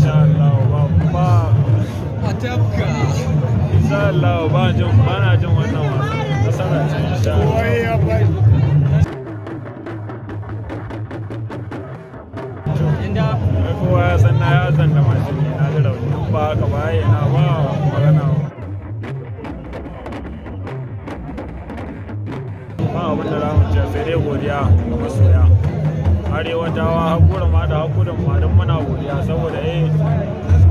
insha Allah ba ba a tafka insha Allah ba jin ba na jin wannan nasara ce insha Allah. Inda kowa ya san na ya san da mashin ne na ji rauni. Ba haka ba. Da hakurin ma don muna godiya saboda eh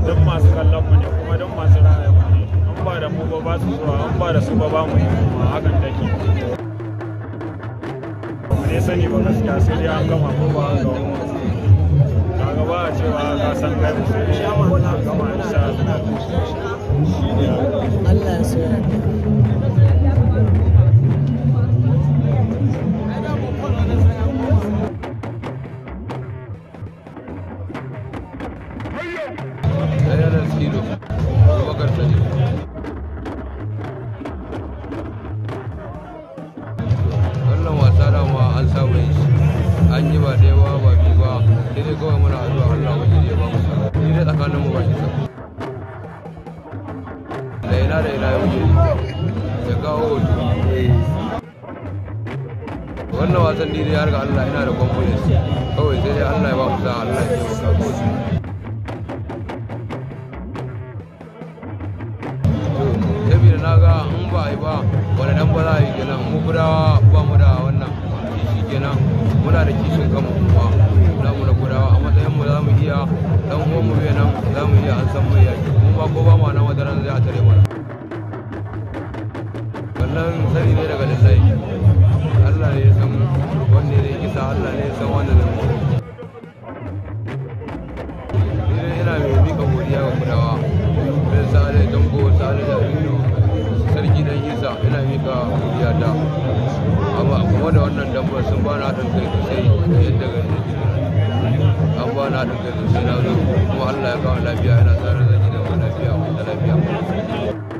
duk masu kallon mu ne kuma duk masu raya mu ne. An ba da mu ba ba su zuwa. An ba da su ba ba mu yi kuma hakan take. Ba mu ne sani ba gaskiya sai dai an gama ko ba an gama kaga ba a cewa ka san kai mu sai dai an gama insha ba ɗaya ba ba biyu ba, sai dai kawai muna addu'a Allah mu ya ba mu sa. Ni dai tsakanin mu ba shi sa. Da ina da ina yau ne. Ya kawo hoto. Wannan wasan ni dai har ga Allah ina da confidence. Kawai sai dai Allah ya ba mu sa Allah ya taimaka na ga in ba yi ba wani dan ba za a yi kenan mu gudawa ba mu da kenan. Muna da kishin kanmu kuma. Na mu da gudawa. A matsayin mu za mu iya dan uwan mu nan za mu iya an san mai yaki. Mu ba ko ba ma nan wadaran zai a tare mana. Wannan sani ne daga lallai. Allah ne ya san wanne ne kisa Allah ne ya san wanda ni dai ina mai mika godiya ga gudawa. Bin sale dango sale da sarki dan isa ina mika godiya ta. Kuma da wannan dambar sun bani haɗin kai sosai yadda ga an bani haɗin kai sosai na zo. Kuma allah ya kawo lafiya yana tsara zan yi da lafiya da lafiya.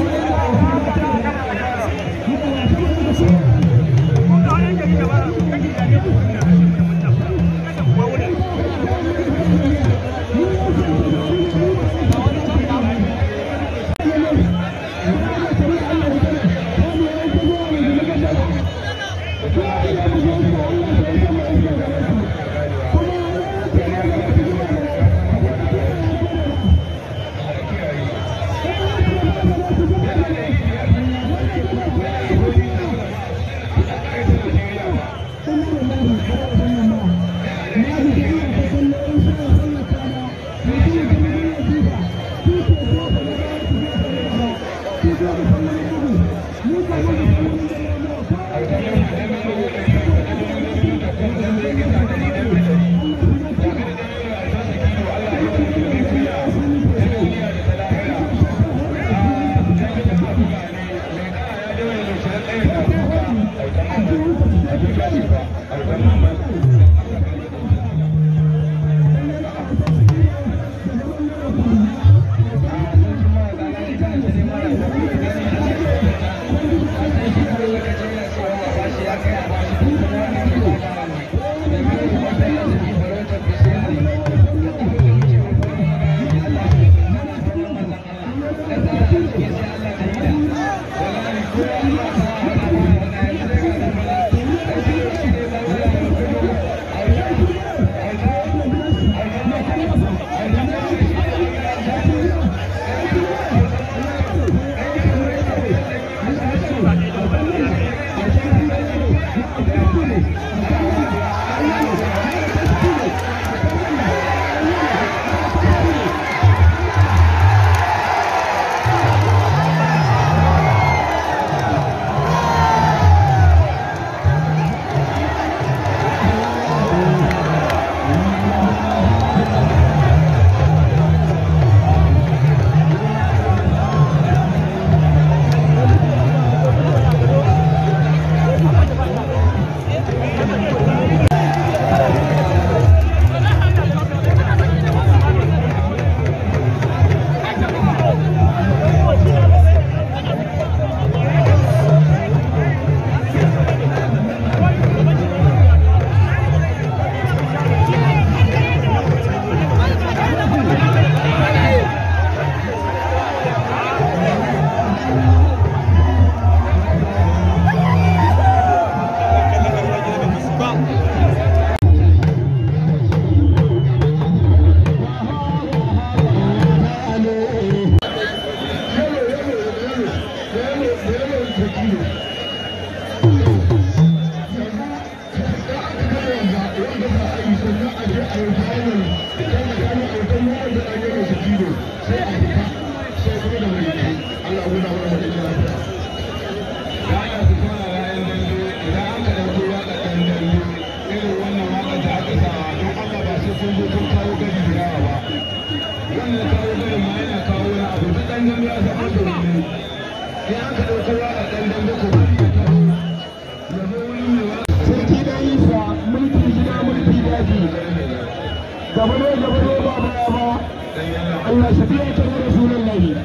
Allah ta maso abin ta ba shi da lafiya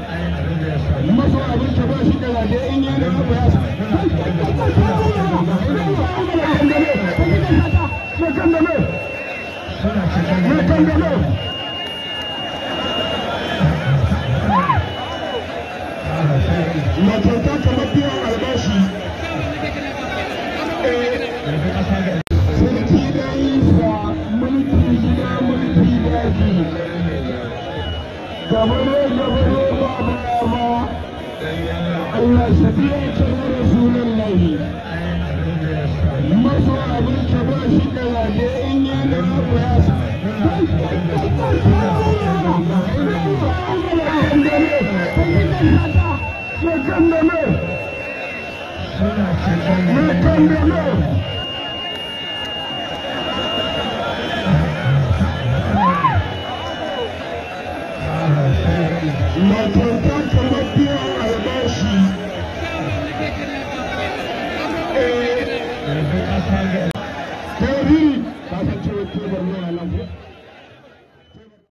in ya ga ba ya sa me kan da me me matarta kamar biyan albashi sarki da isa mulki gida mulki daji ان شفيعة رسول الله مصر ابن كباش Thank you.